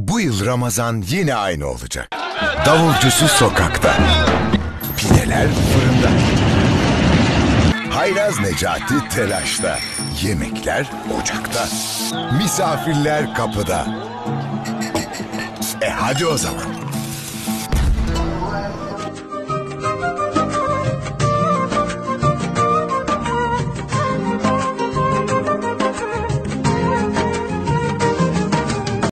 Bu yıl Ramazan yine aynı olacak. Davulcusu sokakta. Pideler fırında. Hayraz Necati telaşta. Yemekler ocakta. Misafirler kapıda. E hadi o zaman.